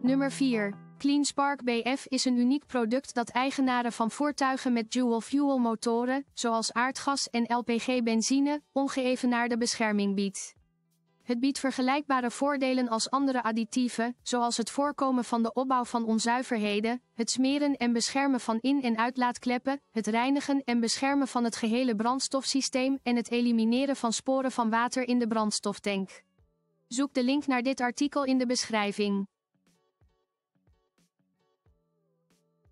Nummer 4. Clean Spark BF is een uniek product dat eigenaren van voertuigen met dual-fuel motoren, zoals aardgas en LPG-benzine, ongeëvenaarde bescherming biedt. Het biedt vergelijkbare voordelen als andere additieven, zoals het voorkomen van de opbouw van onzuiverheden, het smeren en beschermen van in- en uitlaatkleppen, het reinigen en beschermen van het gehele brandstofsysteem en het elimineren van sporen van water in de brandstoftank. Zoek de link naar dit artikel in de beschrijving.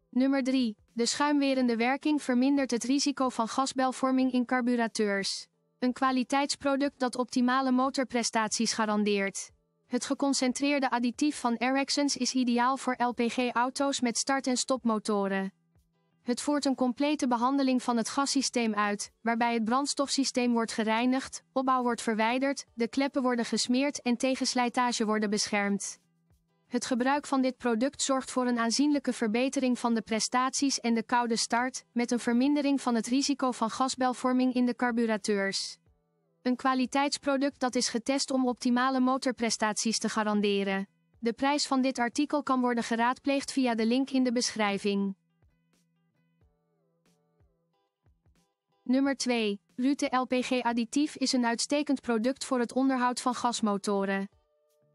Nummer 3. De schuimwerende werking vermindert het risico van gasbelvorming in carburateurs. Een kwaliteitsproduct dat optimale motorprestaties garandeert. Het geconcentreerde additief van Ericssons is ideaal voor LPG-auto's met start- en stopmotoren. Het voert een complete behandeling van het gassysteem uit, waarbij het brandstofsysteem wordt gereinigd, opbouw wordt verwijderd, de kleppen worden gesmeerd en tegen slijtage worden beschermd. Het gebruik van dit product zorgt voor een aanzienlijke verbetering van de prestaties en de koude start, met een vermindering van het risico van gasbelvorming in de carburateurs. Een kwaliteitsproduct dat is getest om optimale motorprestaties te garanderen. De prijs van dit artikel kan worden geraadpleegd via de link in de beschrijving. Nummer 2. Rute LPG additief is een uitstekend product voor het onderhoud van gasmotoren.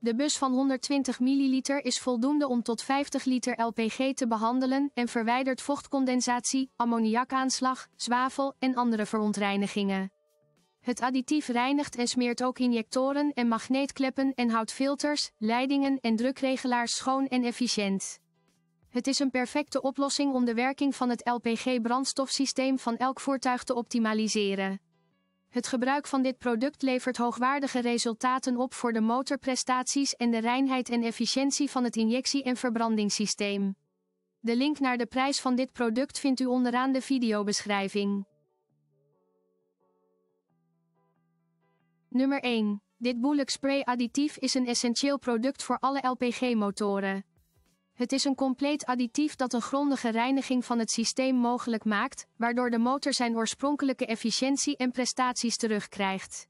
De bus van 120 ml is voldoende om tot 50 liter LPG te behandelen en verwijdert vochtcondensatie, ammoniakaanslag, zwavel en andere verontreinigingen. Het additief reinigt en smeert ook injectoren en magneetkleppen en houdt filters, leidingen en drukregelaars schoon en efficiënt. Het is een perfecte oplossing om de werking van het LPG-brandstofsysteem van elk voertuig te optimaliseren. Het gebruik van dit product levert hoogwaardige resultaten op voor de motorprestaties en de reinheid en efficiëntie van het injectie- en verbrandingssysteem. De link naar de prijs van dit product vindt u onderaan de videobeschrijving. Nummer 1. Dit Bullock Spray additief is een essentieel product voor alle LPG-motoren. Het is een compleet additief dat een grondige reiniging van het systeem mogelijk maakt, waardoor de motor zijn oorspronkelijke efficiëntie en prestaties terugkrijgt.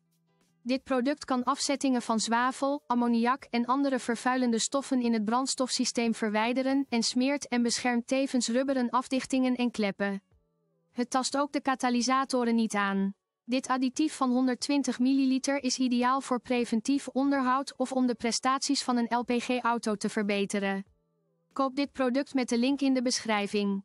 Dit product kan afzettingen van zwavel, ammoniak en andere vervuilende stoffen in het brandstofsysteem verwijderen en smeert en beschermt tevens rubberen afdichtingen en kleppen. Het tast ook de katalysatoren niet aan. Dit additief van 120 ml is ideaal voor preventief onderhoud of om de prestaties van een LPG-auto te verbeteren. Koop dit product met de link in de beschrijving.